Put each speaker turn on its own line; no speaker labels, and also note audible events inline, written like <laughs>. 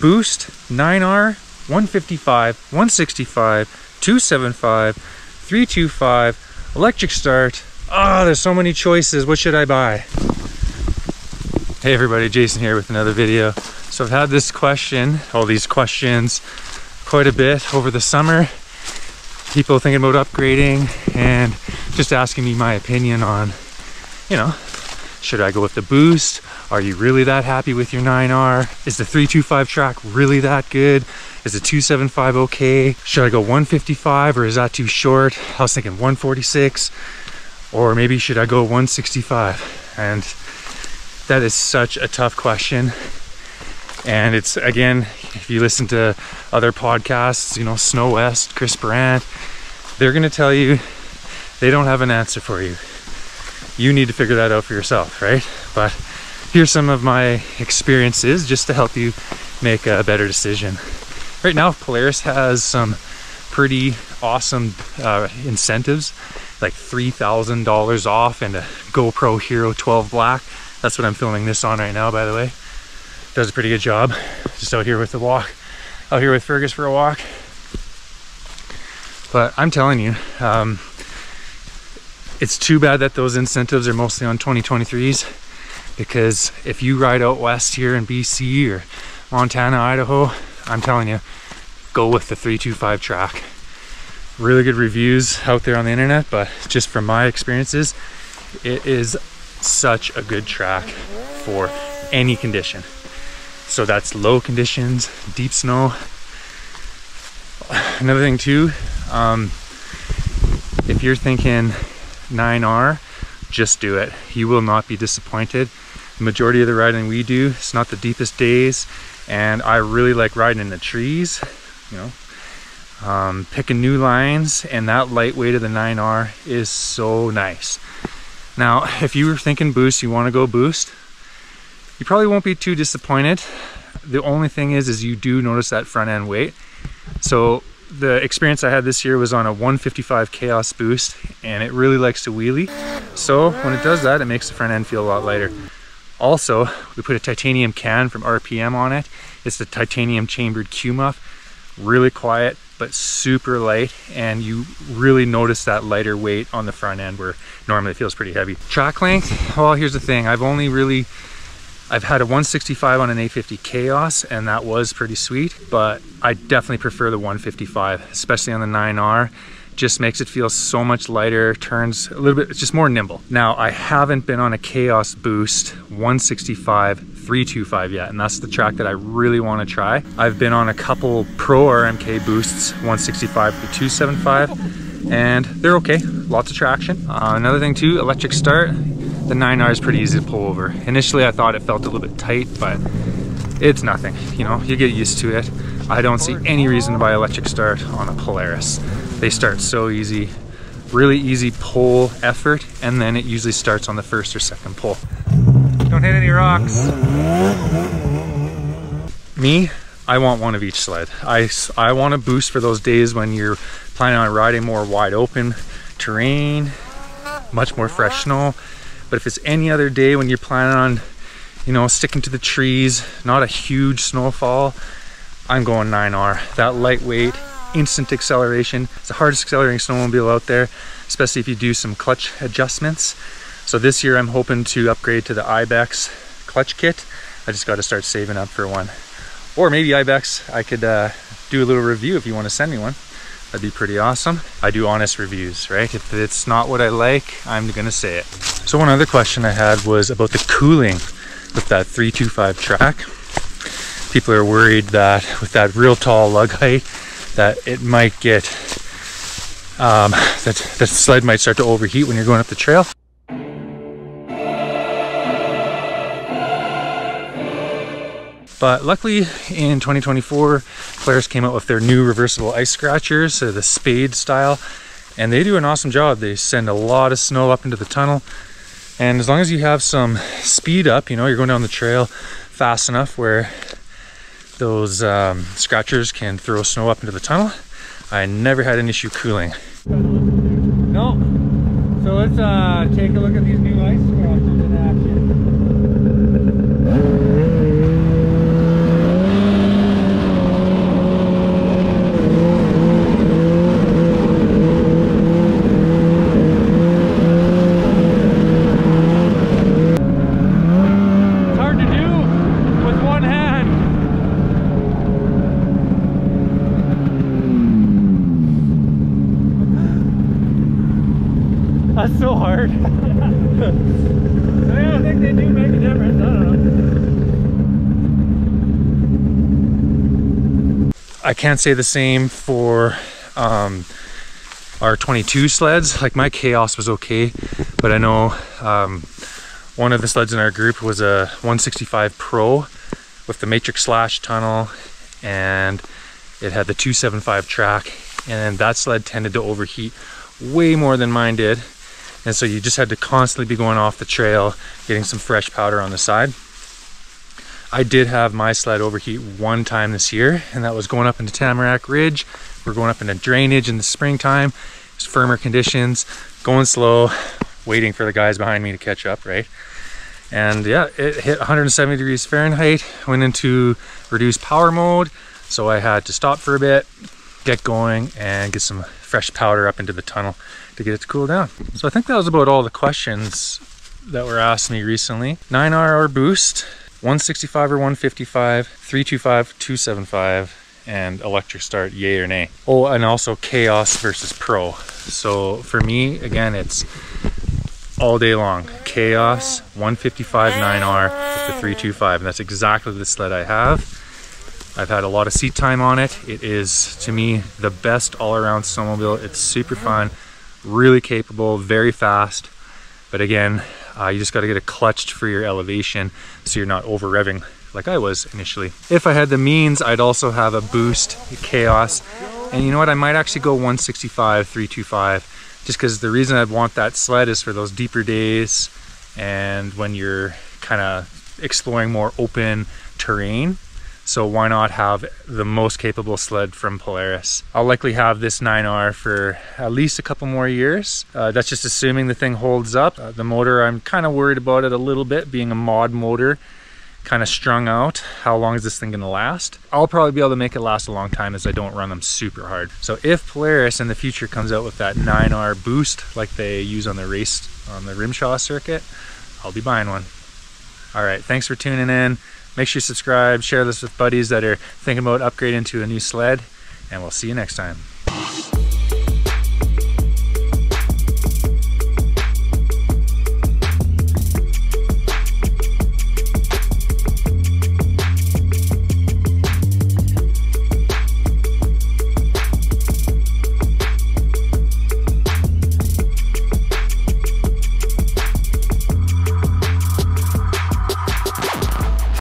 Boost, 9R, 155, 165, 275, 325, electric start. Ah, oh, there's so many choices. What should I buy? Hey everybody, Jason here with another video. So I've had this question, all these questions, quite a bit over the summer. People thinking about upgrading and just asking me my opinion on, you know, should I go with the boost? Are you really that happy with your 9R? Is the 325 track really that good? Is the 275 okay? Should I go 155 or is that too short? I was thinking 146 or maybe should I go 165? And that is such a tough question. And it's again, if you listen to other podcasts, you know, Snow West, Chris Brandt, they're gonna tell you they don't have an answer for you you need to figure that out for yourself, right? But here's some of my experiences just to help you make a better decision. Right now, Polaris has some pretty awesome uh, incentives, like $3,000 off and a GoPro Hero 12 Black. That's what I'm filming this on right now, by the way. Does a pretty good job. Just out here with the walk, out here with Fergus for a walk. But I'm telling you, um, it's too bad that those incentives are mostly on 2023s because if you ride out west here in BC or Montana, Idaho, I'm telling you, go with the 325 track. Really good reviews out there on the internet, but just from my experiences, it is such a good track for any condition. So that's low conditions, deep snow. Another thing too, um, if you're thinking 9R, just do it. You will not be disappointed. Majority of the riding we do, it's not the deepest days, and I really like riding in the trees, you know, um, picking new lines, and that lightweight of the 9R is so nice. Now, if you were thinking boost, you want to go boost, you probably won't be too disappointed. The only thing is, is you do notice that front end weight. So the experience I had this year was on a 155 Khaos boost and it really likes to wheelie. So when it does that, it makes the front end feel a lot lighter. Also, we put a titanium can from RPM on it. It's the titanium chambered Q-Muff. Really quiet, but super light. And you really notice that lighter weight on the front end where normally it feels pretty heavy. Track length, well, here's the thing. I've only really I've had a 165 on an 850 Khaos and that was pretty sweet, but I definitely prefer the 155, especially on the 9R. Just makes it feel so much lighter, turns a little bit, it's just more nimble. Now, I haven't been on a Khaos Boost 165 325 yet, and that's the track that I really want to try. I've been on a couple Pro RMK Boosts 165 to 275, and they're okay, lots of traction. Uh, another thing too, electric start the 9R is pretty easy to pull over. Initially I thought it felt a little bit tight, but it's nothing, you know, you get used to it. I don't see any reason to buy electric start on a Polaris. They start so easy, really easy pull effort, and then it usually starts on the first or second pull. Don't hit any rocks. Me, I want one of each sled. I, I want a boost for those days when you're planning on riding more wide open terrain, much more fresh snow. But if it's any other day when you're planning on, you know, sticking to the trees, not a huge snowfall, I'm going 9R. That lightweight, instant acceleration. It's the hardest accelerating snowmobile out there, especially if you do some clutch adjustments. So this year I'm hoping to upgrade to the Ibex clutch kit. I just got to start saving up for one. Or maybe Ibex, I could uh, do a little review if you want to send me one. That'd be pretty awesome. I do honest reviews, right? If it's not what I like, I'm gonna say it. So one other question I had was about the cooling with that 325 track. People are worried that with that real tall lug <laughs> height, that it might get, um, that the sled might start to overheat when you're going up the trail. But luckily in 2024, Polaris came out with their new reversible ice scratchers, so the spade style, and they do an awesome job. They send a lot of snow up into the tunnel. And as long as you have some speed up, you know, you're going down the trail fast enough where those um, scratchers can throw snow up into the tunnel, I never had an issue cooling. No. So let's uh, take a look at these new ice scratchers in action. <laughs>
I think they do make a difference. I don't
know. I can't say the same for um, our 22 sleds. Like my Khaos was okay, but I know um, one of the sleds in our group was a 165 Pro with the Matrix Slash tunnel and it had the 275 track and that sled tended to overheat way more than mine did. And so you just had to constantly be going off the trail, getting some fresh powder on the side. I did have my sled overheat one time this year, and that was going up into Tamarack Ridge. We're going up into drainage in the springtime. It's firmer conditions, going slow, waiting for the guys behind me to catch up, right? And yeah, it hit 170 degrees Fahrenheit, went into reduced power mode. So I had to stop for a bit, get going and get some fresh powder up into the tunnel to get it to cool down. So I think that was about all the questions that were asked me recently. 9R boost, 165 or 155, 325, 275, and electric start, yay or nay. Oh, and also Khaos versus pro. So for me, again, it's all day long. Khaos, 155 9R with the 325, and that's exactly the sled I have. I've had a lot of seat time on it. It is, to me, the best all-around snowmobile. It's super fun, really capable, very fast. But again, uh, you just got to get it clutched for your elevation so you're not over revving like I was initially. If I had the means, I'd also have a boost Khaos. And you know what? I might actually go 165, 325, just because the reason I'd want that sled is for those deeper days and when you're kind of exploring more open terrain so why not have the most capable sled from Polaris? I'll likely have this 9R for at least a couple more years. Uh, that's just assuming the thing holds up. Uh, the motor, I'm kind of worried about it a little bit, being a mod motor, kind of strung out. How long is this thing gonna last? I'll probably be able to make it last a long time as I don't run them super hard. So if Polaris in the future comes out with that 9R boost like they use on the race, on the RMSHA circuit, I'll be buying one. All right, thanks for tuning in. Make sure you subscribe, share this with buddies that are thinking about upgrading to a new sled, and we'll see you next time.